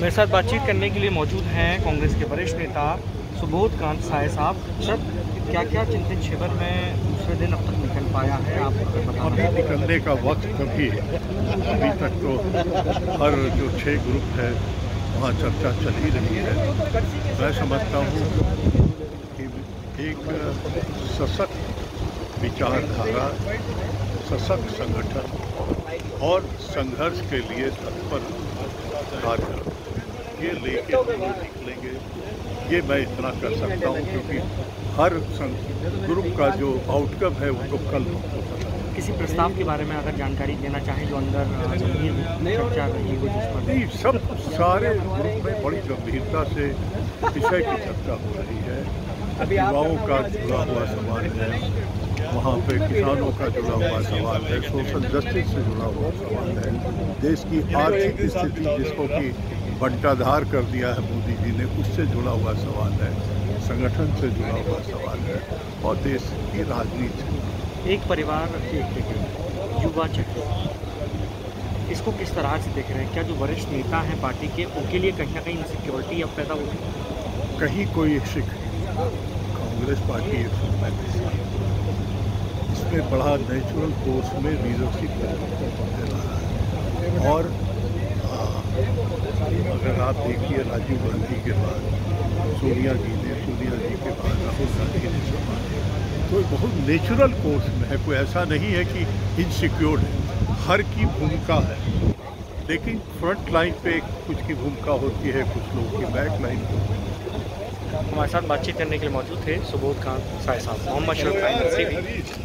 मेरे साथ बातचीत करने के लिए मौजूद हैं कांग्रेस के वरिष्ठ नेता सुबोध कांत साय साहब। सर क्या क्या चिंतन शिविर में दूसरे दिन अब तक निकल पाया है? आप अभी निकलने का वक्त कभी है। अभी तक तो हर जो छः ग्रुप है, वहाँ चर्चा चल ही रही है। मैं समझता हूँ कि एक सशक्त विचारधारा, सशक्त संगठन और संघर्ष के लिए तत्पर कार्यक्रम ये लेके हम निकलेंगे। ये मैं इतना कर सकता हूँ क्योंकि हर ग्रुप का जो आउटकम है वो तो कल हमको पता किसी प्रस्ताव के बारे में अगर जानकारी देना चाहें जो अंदर चर्चा रही हो जिस पर नहीं सब सारे ग्रुप में बड़ी गंभीरता से विषय की चर्चा हो रही है। युवाओं का जुड़ा हुआ सवाल है। वहाँ पे किसानों का जुड़ा हुआ सवाल है सोशल जस्टिस से जुड़ा हुआ सवाल है। देश की आर्थिक स्थिति जिसको कि बंटाधार कर दिया है मोदी जी ने उससे जुड़ा हुआ सवाल है संगठन से जुड़ा हुआ सवाल है और देश की राजनीति एक परिवार एक युवा चक्र। इसको किस तरह से देख रहे हैं? क्या जो वरिष्ठ नेता हैं पार्टी के उनके लिए कहीं ना कहीं इनसिक्योरिटी अब पैदा है कहीं कोई शिक कांग्रेस पार्टी एक इसमें बड़ा नेचुरल कोर्स में लीडरशिप और अगर आप देखिए राजीव गांधी के बाद, सोनिया जी ने, सोनिया जी के बाद, राहुल गांधी ने तो बहुत नेचुरल कोर्स में है। कोई ऐसा नहीं है कि इनसिक्योर्ड है। हर की भूमिका है। लेकिन फ्रंट लाइन पे कुछ की भूमिका होती है, कुछ लोगों की बैक लाइन पे। होती है हमारे साथ बातचीत करने के लिए मौजूद थे सुबोध खान साहब, मोहम्मद शरफ